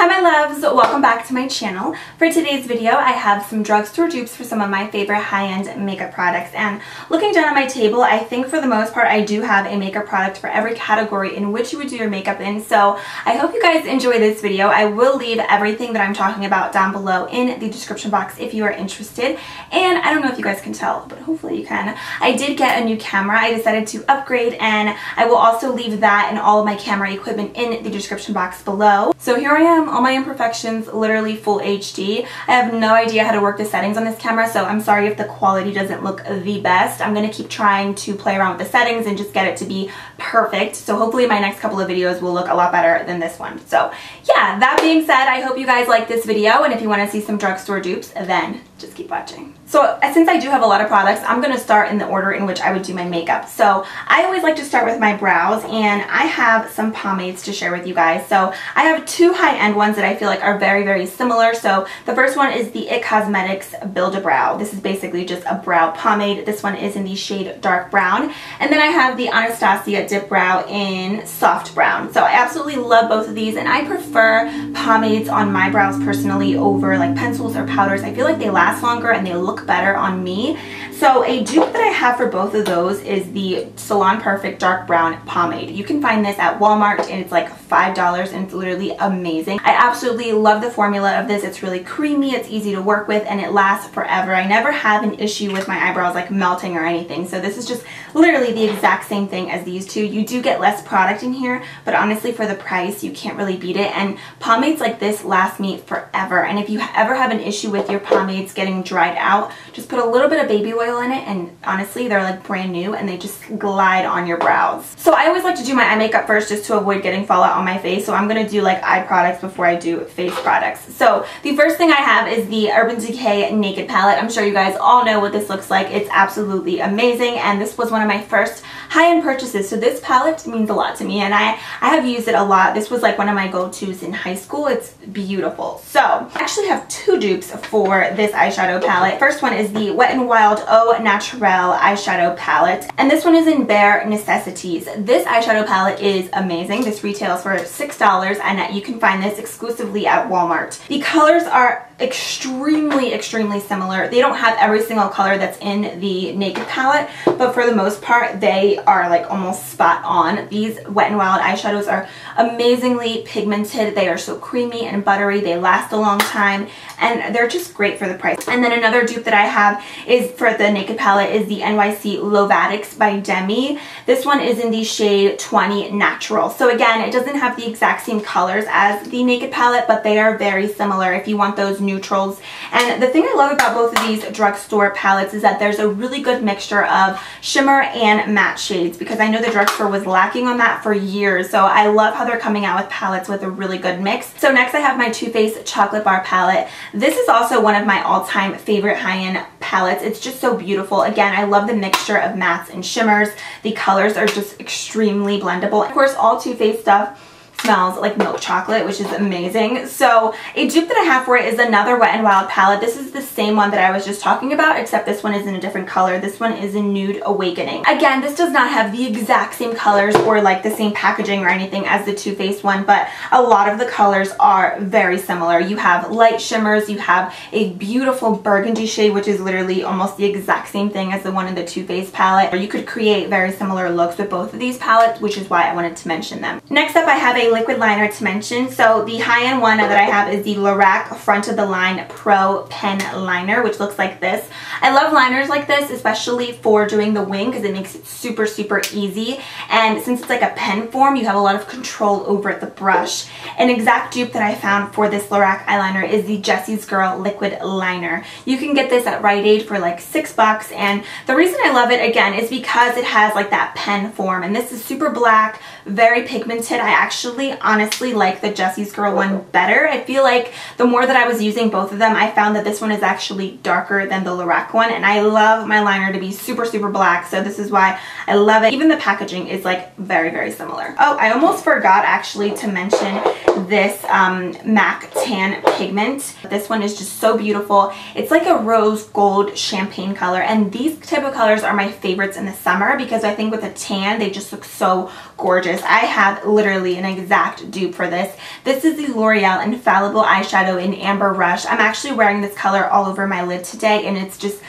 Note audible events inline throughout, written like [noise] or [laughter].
Hi my loves, welcome back to my channel. For today's video I have some drugstore dupes for some of my favorite high-end makeup products and looking down at my table I think for the most part I do have a makeup product for every category in which you would do your makeup in so I hope you guys enjoy this video. I will leave everything that I'm talking about down below in the description box if you are interested and I don't know if you guys can tell but hopefully you can. I did get a new camera. I decided to upgrade and I will also leave that and all of my camera equipment in the description box below. So here I am all my imperfections literally full HD. I have no idea how to work the settings on this camera, so I'm sorry if the quality doesn't look the best. I'm going to keep trying to play around with the settings and just get it to be perfect. So hopefully my next couple of videos will look a lot better than this one. So yeah, that being said, I hope you guys like this video, and if you want to see some drugstore dupes, then just keep watching. So uh, since I do have a lot of products, I'm going to start in the order in which I would do my makeup. So I always like to start with my brows and I have some pomades to share with you guys. So I have two high-end ones that I feel like are very, very similar. So the first one is the IT Cosmetics Build-A-Brow. This is basically just a brow pomade. This one is in the shade dark brown. And then I have the Anastasia Dip Brow in soft brown. So I absolutely love both of these and I prefer pomades on my brows personally over like pencils or powders. I feel like they last longer and they look better on me. So a dupe that I have for both of those is the Salon Perfect Dark Brown Pomade. You can find this at Walmart and it's like $5 and it's literally amazing. I absolutely love the formula of this. It's really creamy, it's easy to work with, and it lasts forever. I never have an issue with my eyebrows like melting or anything. So this is just literally the exact same thing as these two. You do get less product in here, but honestly for the price, you can't really beat it. And pomades like this last me forever. And if you ever have an issue with your pomades getting dried out, just put a little bit of baby oil in it and honestly they're like brand new and they just glide on your brows. So I always like to do my eye makeup first just to avoid getting fallout on my face. So I'm going to do like eye products before I do face products. So the first thing I have is the Urban Decay Naked Palette. I'm sure you guys all know what this looks like. It's absolutely amazing and this was one of my first high-end purchases. So this palette means a lot to me and I, I have used it a lot. This was like one of my go-tos in high school. It's beautiful. So I actually have two dupes for this eyeshadow palette. First one is the Wet n Wild Au Naturel eyeshadow palette and this one is in Bare Necessities. This eyeshadow palette is amazing. This retails for $6 and you can find this exclusively at Walmart. The colors are extremely, extremely similar. They don't have every single color that's in the Naked palette, but for the most part, they are like almost spot on. These Wet n Wild eyeshadows are amazingly pigmented. They are so creamy and buttery. They last a long time, and they're just great for the price. And then another dupe that I have is for the Naked palette is the NYC Lovatics by Demi. This one is in the shade 20 Natural. So again, it doesn't have the exact same colors as the Naked palette, but they are very similar if you want those neutrals. And the thing I love about both of these drugstore palettes is that there's a really good mixture of shimmer and matte shades because I know the drugstore was lacking on that for years. So I love how they're coming out with palettes with a really good mix. So next I have my Too Faced Chocolate Bar palette. This is also one of my all-time favorite high-end palettes. It's just so beautiful. Again, I love the mixture of mattes and shimmers. The colors are just extremely blendable. Of course, all Too Faced stuff smells like milk chocolate, which is amazing. So a dupe that I have for it is another Wet n Wild palette. This is the same one that I was just talking about, except this one is in a different color. This one is in Nude Awakening. Again, this does not have the exact same colors or like the same packaging or anything as the Too Faced one, but a lot of the colors are very similar. You have light shimmers, you have a beautiful burgundy shade, which is literally almost the exact same thing as the one in the Too Faced palette. Or you could create very similar looks with both of these palettes, which is why I wanted to mention them. Next up, I have a liquid liner to mention. So the high-end one that I have is the Lorac Front of the Line Pro Pen Liner, which looks like this. I love liners like this, especially for doing the wing because it makes it super, super easy. And since it's like a pen form, you have a lot of control over the brush. An exact dupe that I found for this Lorac eyeliner is the Jesse's Girl Liquid Liner. You can get this at Rite Aid for like six bucks. And the reason I love it, again, is because it has like that pen form. And this is super black, very pigmented. I actually honestly like the Jesse's Girl one better. I feel like the more that I was using both of them, I found that this one is actually darker than the Lorac one. And I love my liner to be super, super black. So this is why I love it. Even the packaging is like very, very similar. Oh, I almost forgot actually to mention this um, MAC Tan pigment. This one is just so beautiful. It's like a rose gold champagne color. And these type of colors are my favorites in the summer because I think with a tan, they just look so gorgeous. I have literally an exact dupe for this. This is the L'Oreal Infallible Eyeshadow in Amber Rush. I'm actually wearing this color all over my lid today and it's just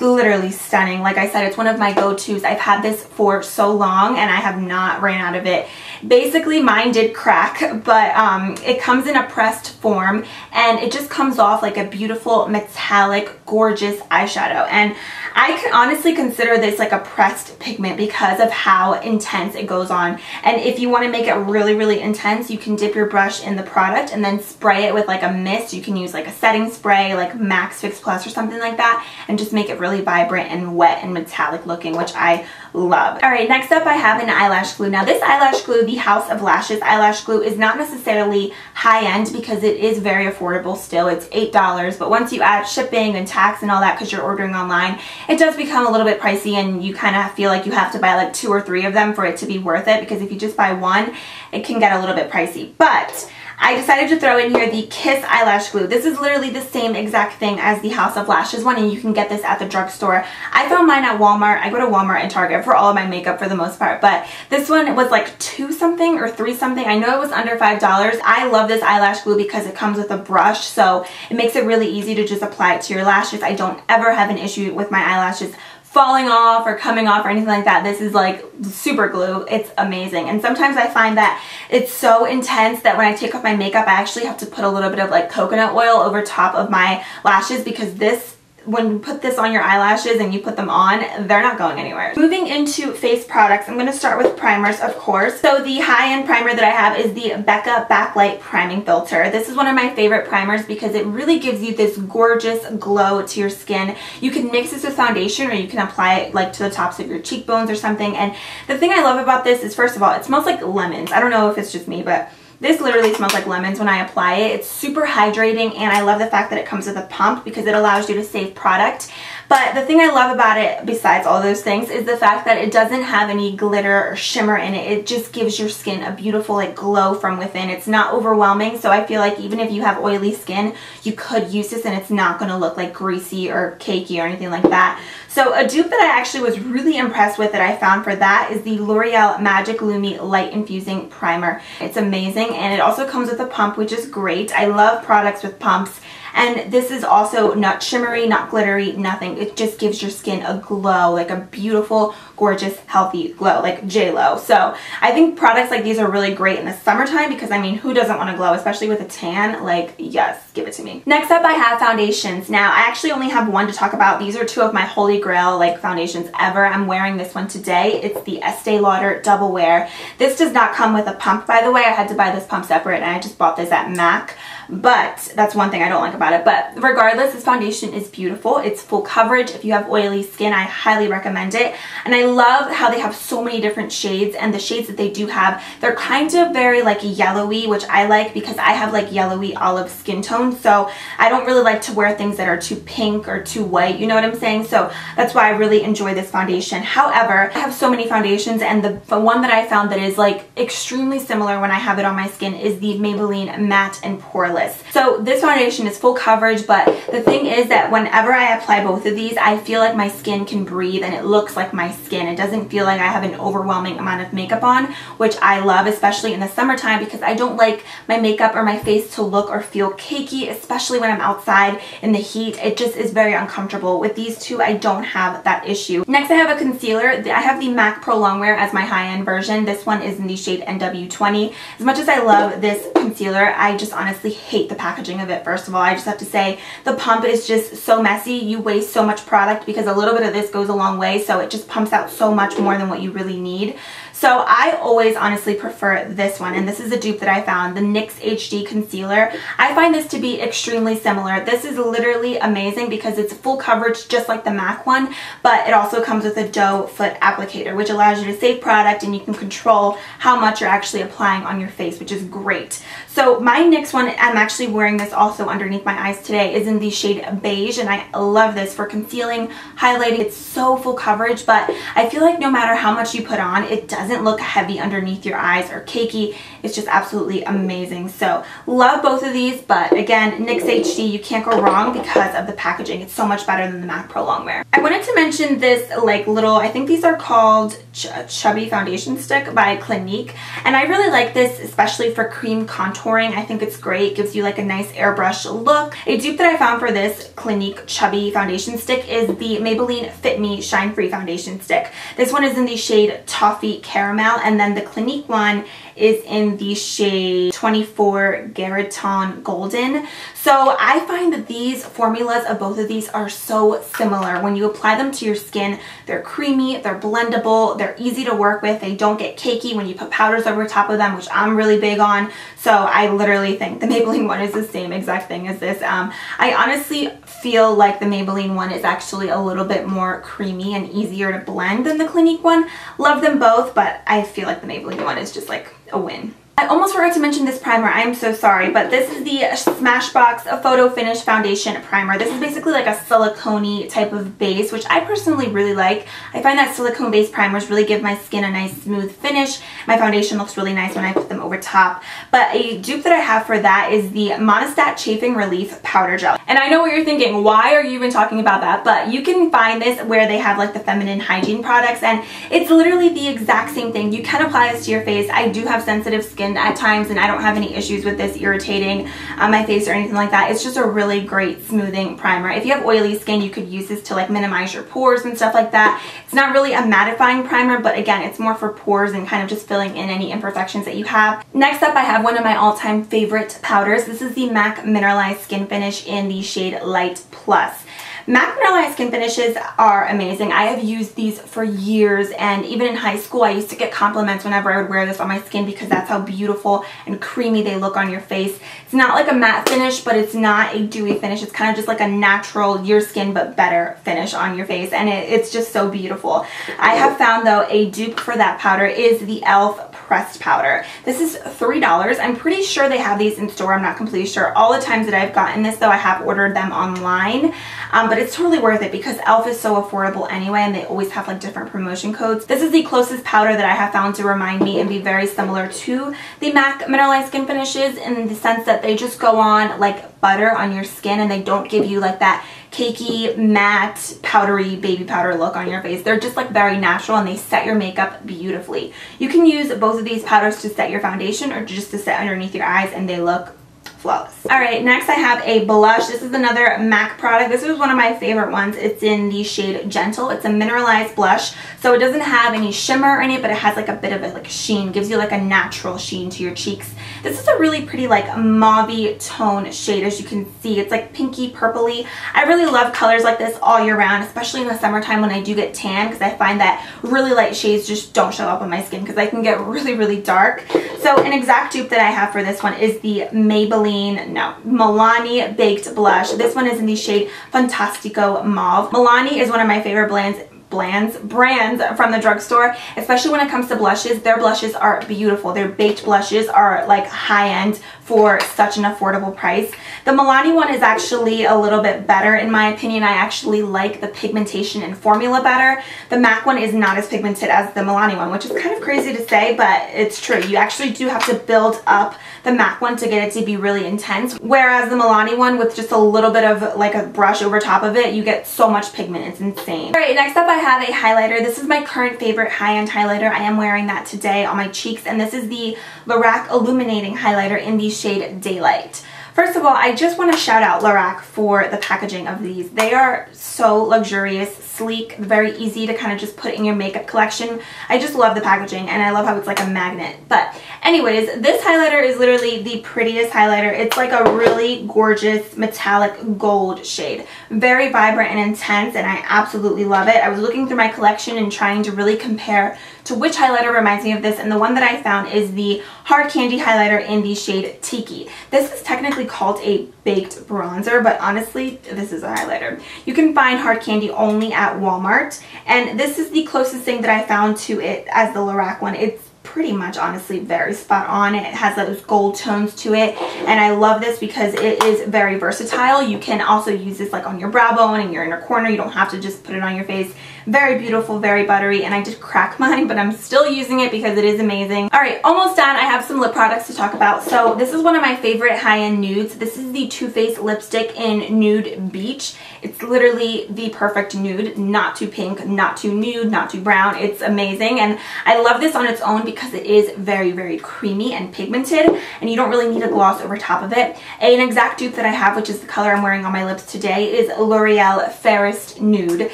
literally stunning. Like I said, it's one of my go-tos. I've had this for so long and I have not ran out of it. Basically, mine did crack, [laughs] but um, it comes in a pressed form and it just comes off like a beautiful metallic, gorgeous eyeshadow. And I can honestly consider this like a pressed pigment because of how intense it goes on. And if you want to make it really, really intense, you can dip your brush in the product and then spray it with like a mist. You can use like a setting spray, like MAC Fix Plus or something like that, and just make it really vibrant and wet and metallic looking, which I love. All right, next up I have an eyelash glue. Now this eyelash glue, the House of Lashes eyelash glue, is not necessarily high-end because it is very affordable still. It's $8, but once you add shipping and tax and all that because you're ordering online, it does become a little bit pricey and you kind of feel like you have to buy like two or three of them for it to be worth it because if you just buy one, it can get a little bit pricey. But I decided to throw in here the Kiss Eyelash Glue. This is literally the same exact thing as the House of Lashes one and you can get this at the drugstore. I found mine at Walmart. I go to Walmart and Target for all of my makeup for the most part, but this one was like two something or three something. I know it was under $5. I love this eyelash glue because it comes with a brush, so it makes it really easy to just apply it to your lashes. I don't ever have an issue with my eyelashes falling off or coming off or anything like that. This is like super glue. It's amazing. And sometimes I find that it's so intense that when I take off my makeup, I actually have to put a little bit of like coconut oil over top of my lashes because this when you put this on your eyelashes and you put them on, they're not going anywhere. Moving into face products, I'm going to start with primers, of course. So the high-end primer that I have is the Becca Backlight Priming Filter. This is one of my favorite primers because it really gives you this gorgeous glow to your skin. You can mix this with foundation or you can apply it like to the tops of your cheekbones or something. And the thing I love about this is, first of all, it smells like lemons. I don't know if it's just me, but this literally smells like lemons when I apply it. It's super hydrating and I love the fact that it comes with a pump because it allows you to save product. But the thing I love about it, besides all those things, is the fact that it doesn't have any glitter or shimmer in it. It just gives your skin a beautiful like glow from within. It's not overwhelming, so I feel like even if you have oily skin, you could use this and it's not going to look like greasy or cakey or anything like that. So a dupe that I actually was really impressed with that I found for that is the L'Oreal Magic Lumi Light Infusing Primer. It's amazing and it also comes with a pump, which is great. I love products with pumps and this is also not shimmery, not glittery, nothing. It just gives your skin a glow, like a beautiful, gorgeous, healthy glow, like J-Lo. So I think products like these are really great in the summertime because, I mean, who doesn't want to glow, especially with a tan? Like, yes, give it to me. Next up, I have foundations. Now, I actually only have one to talk about. These are two of my holy grail, like, foundations ever. I'm wearing this one today. It's the Estee Lauder Double Wear. This does not come with a pump, by the way. I had to buy this pump separate, and I just bought this at MAC but that's one thing I don't like about it. But regardless, this foundation is beautiful. It's full coverage. If you have oily skin, I highly recommend it. And I love how they have so many different shades and the shades that they do have, they're kind of very like yellowy, which I like because I have like yellowy olive skin tone. So I don't really like to wear things that are too pink or too white, you know what I'm saying? So that's why I really enjoy this foundation. However, I have so many foundations and the, one that I found that is like extremely similar when I have it on my skin is the Maybelline Matte and Poreless so this foundation is full coverage, but the thing is that whenever I apply both of these, I feel like my skin can breathe and it looks like my skin. It doesn't feel like I have an overwhelming amount of makeup on, which I love, especially in the summertime because I don't like my makeup or my face to look or feel cakey, especially when I'm outside in the heat. It just is very uncomfortable. With these two, I don't have that issue. Next, I have a concealer. I have the MAC Pro Longwear as my high-end version. This one is in the shade NW20. As much as I love this concealer, I just honestly hate the packaging of it, first of all. I just have to say the pump is just so messy. You waste so much product because a little bit of this goes a long way, so it just pumps out so much more than what you really need. So I always honestly prefer this one, and this is a dupe that I found, the NYX HD Concealer. I find this to be extremely similar. This is literally amazing because it's full coverage just like the MAC one, but it also comes with a doe foot applicator, which allows you to save product and you can control how much you're actually applying on your face, which is great. So my NYX one, I'm actually wearing this also underneath my eyes today, is in the shade Beige, and I love this for concealing, highlighting. It's so full coverage, but I feel like no matter how much you put on, it doesn't look heavy underneath your eyes or cakey. It's just absolutely amazing. So love both of these, but again, NYX HD, you can't go wrong because of the packaging. It's so much better than the MAC Pro Longwear. I wanted to mention this like little, I think these are called Ch Chubby Foundation Stick by Clinique, and I really like this, especially for cream contouring. I think it's great. Gives you like a nice airbrush look. A dupe that I found for this Clinique Chubby Foundation Stick is the Maybelline Fit Me Shine Free Foundation Stick. This one is in the shade Toffee Caramel, and then the Clinique one is in the shade 24 Garaton Golden. So I find that these formulas of both of these are so similar. When you apply them to your skin, they're creamy, they're blendable, they're easy to work with, they don't get cakey when you put powders over top of them, which I'm really big on. So I literally think the [laughs] Maybelline one is the same exact thing as this. Um, I honestly feel like the Maybelline one is actually a little bit more creamy and easier to blend than the Clinique one. Love them both, but I feel like the Maybelline one is just like a win. I almost forgot to mention this primer. I am so sorry, but this is the Smashbox Photo Finish Foundation Primer. This is basically like a silicone type of base, which I personally really like. I find that silicone-based primers really give my skin a nice smooth finish. My foundation looks really nice when I put them over top. But a dupe that I have for that is the Monistat Chafing Relief Powder Gel. And I know what you're thinking, why are you even talking about that? But you can find this where they have like the feminine hygiene products, and it's literally the exact same thing. You can apply this to your face. I do have sensitive skin at times and I don't have any issues with this irritating on my face or anything like that. It's just a really great smoothing primer. If you have oily skin, you could use this to like minimize your pores and stuff like that. It's not really a mattifying primer, but again, it's more for pores and kind of just filling in any imperfections that you have. Next up, I have one of my all-time favorite powders. This is the MAC Mineralized Skin Finish in the shade Light Plus. MAC Mineralized Skin Finishes are amazing. I have used these for years and even in high school I used to get compliments whenever I would wear this on my skin because that's how beautiful and creamy they look on your face. It's not like a matte finish but it's not a dewy finish. It's kind of just like a natural your skin but better finish on your face and it, it's just so beautiful. I have found though a dupe for that powder is the e.l.f. pressed powder. This is $3. I'm pretty sure they have these in store. I'm not completely sure. All the times that I've gotten this though I have ordered them online um, but but it's totally worth it because e.l.f. is so affordable anyway and they always have like different promotion codes. This is the closest powder that I have found to remind me and be very similar to the MAC Mineralized Skin Finishes in the sense that they just go on like butter on your skin and they don't give you like that cakey, matte, powdery baby powder look on your face. They're just like very natural and they set your makeup beautifully. You can use both of these powders to set your foundation or just to set underneath your eyes and they look flawless. All right, next I have a blush. This is another MAC product. This is one of my favorite ones. It's in the shade Gentle. It's a mineralized blush, so it doesn't have any shimmer in it, but it has like a bit of a like sheen. Gives you like a natural sheen to your cheeks. This is a really pretty like mauvey tone shade, as you can see. It's like pinky purpley. I really love colors like this all year round, especially in the summertime when I do get tan, because I find that really light shades just don't show up on my skin because I can get [laughs] really, really dark. So an exact dupe that I have for this one is the Maybelline no, Milani Baked Blush. This one is in the shade Fantastico Mauve. Milani is one of my favorite blends brands brands from the drugstore especially when it comes to blushes. Their blushes are beautiful. Their baked blushes are like high-end for such an affordable price. The Milani one is actually a little bit better in my opinion. I actually like the pigmentation and formula better. The MAC one is not as pigmented as the Milani one which is kind of crazy to say but it's true. You actually do have to build up the MAC one to get it to be really intense. Whereas the Milani one with just a little bit of like a brush over top of it you get so much pigment. It's insane. Alright next up I I have a highlighter. This is my current favorite high-end highlighter. I am wearing that today on my cheeks and this is the Lorac Illuminating Highlighter in the shade Daylight. First of all, I just want to shout out Lorac for the packaging of these. They are so luxurious, sleek, very easy to kind of just put in your makeup collection. I just love the packaging and I love how it's like a magnet. But anyways, this highlighter is literally the prettiest highlighter. It's like a really gorgeous metallic gold shade. Very vibrant and intense and I absolutely love it. I was looking through my collection and trying to really compare to which highlighter reminds me of this and the one that I found is the Hard Candy highlighter in the shade Tiki. This is technically called a baked bronzer but honestly this is a highlighter. You can find Hard Candy only at Walmart and this is the closest thing that I found to it as the Lorac one. It's pretty much honestly very spot on. It has those gold tones to it and I love this because it is very versatile. You can also use this like on your brow bone and your inner corner. You don't have to just put it on your face. Very beautiful, very buttery and I did crack [laughs] mine but I'm still using it because it is amazing. Alright, almost done. I have some lip products to talk about. So this is one of my favorite high-end nudes. This is the Too Faced lipstick in Nude Beach. It's literally the perfect nude. Not too pink, not too nude, not too brown. It's amazing and I love this on its own because because it is very, very creamy and pigmented and you don't really need a gloss over top of it. An exact dupe that I have, which is the color I'm wearing on my lips today, is L'Oreal Fairest Nude.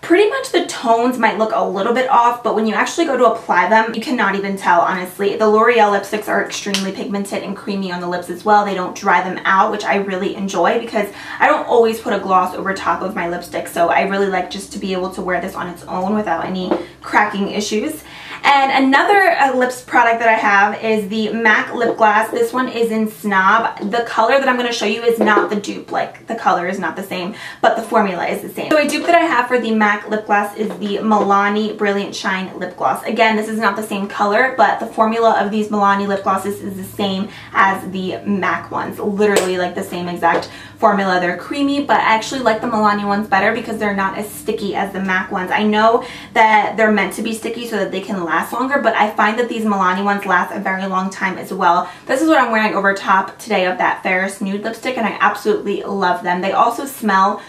Pretty much the tones might look a little bit off, but when you actually go to apply them, you cannot even tell, honestly. The L'Oreal lipsticks are extremely pigmented and creamy on the lips as well. They don't dry them out, which I really enjoy because I don't always put a gloss over top of my lipstick, so I really like just to be able to wear this on its own without any cracking issues. And another uh, lips product that I have is the MAC Lip Glass. This one is in Snob. The color that I'm going to show you is not the dupe. Like, the color is not the same, but the formula is the same. So a dupe that I have for the MAC Lip Gloss is the Milani Brilliant Shine Lip Gloss. Again, this is not the same color, but the formula of these Milani lip glosses is the same as the MAC ones. Literally like the same exact formula. They're creamy, but I actually like the Milani ones better because they're not as sticky as the MAC ones. I know that they're meant to be sticky so that they can last longer, but I find that these Milani ones last a very long time as well. This is what I'm wearing over top today of that Fairest Nude lipstick, and I absolutely love them. They also smell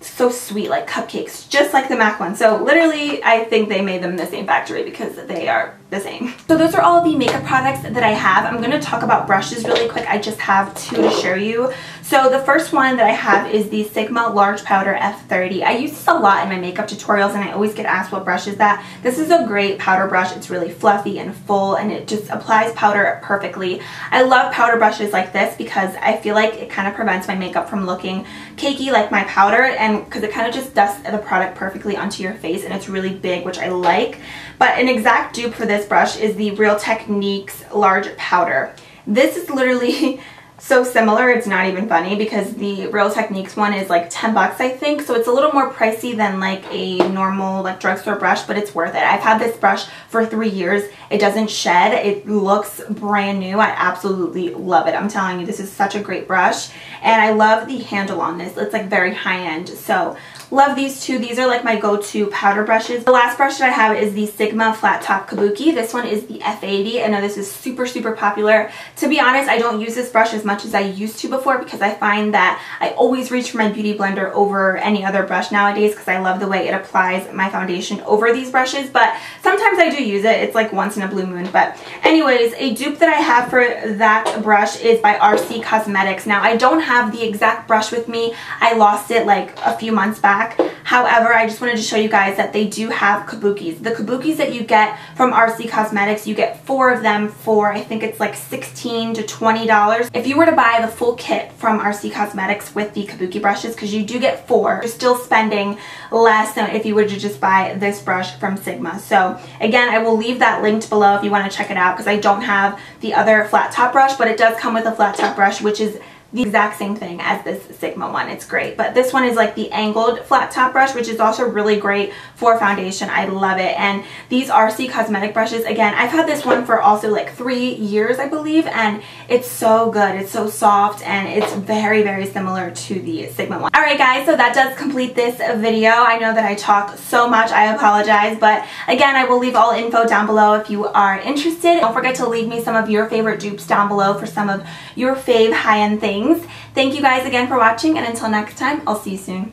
so sweet like cupcakes just like the MAC one so literally I think they made them in the same factory because they are the same. So those are all the makeup products that I have. I'm going to talk about brushes really quick. I just have two to show you. So the first one that I have is the Sigma Large Powder F30. I use this a lot in my makeup tutorials and I always get asked what brush is that. This is a great powder brush. It's really fluffy and full and it just applies powder perfectly. I love powder brushes like this because I feel like it kind of prevents my makeup from looking cakey like my powder and because it kind of just dusts the product perfectly onto your face and it's really big which I like. But an exact dupe for this brush is the Real Techniques Large Powder. This is literally [laughs] so similar it's not even funny because the Real Techniques one is like 10 bucks I think so it's a little more pricey than like a normal like drugstore brush but it's worth it. I've had this brush for three years. It doesn't shed. It looks brand new. I absolutely love it. I'm telling you this is such a great brush and I love the handle on this. It's like very high end so Love these two. These are like my go-to powder brushes. The last brush that I have is the Sigma Flat Top Kabuki. This one is the F80. I know this is super, super popular. To be honest, I don't use this brush as much as I used to before because I find that I always reach for my Beauty Blender over any other brush nowadays because I love the way it applies my foundation over these brushes. But sometimes I do use it. It's like once in a blue moon. But anyways, a dupe that I have for that brush is by RC Cosmetics. Now, I don't have the exact brush with me. I lost it like a few months back However, I just wanted to show you guys that they do have kabukis. The kabukis that you get from RC Cosmetics, you get four of them for, I think it's like 16 to $20. If you were to buy the full kit from RC Cosmetics with the kabuki brushes, because you do get four, you're still spending less than if you were to just buy this brush from Sigma. So again, I will leave that linked below if you want to check it out because I don't have the other flat top brush, but it does come with a flat top brush, which is the exact same thing as this Sigma one. It's great. But this one is like the angled flat top brush, which is also really great for foundation. I love it. And these RC Cosmetic brushes, again, I've had this one for also like three years, I believe, and it's so good. It's so soft, and it's very, very similar to the Sigma one. Alright guys, so that does complete this video. I know that I talk so much. I apologize. But again, I will leave all info down below if you are interested. Don't forget to leave me some of your favorite dupes down below for some of your fave high-end things things. Thank you guys again for watching and until next time, I'll see you soon.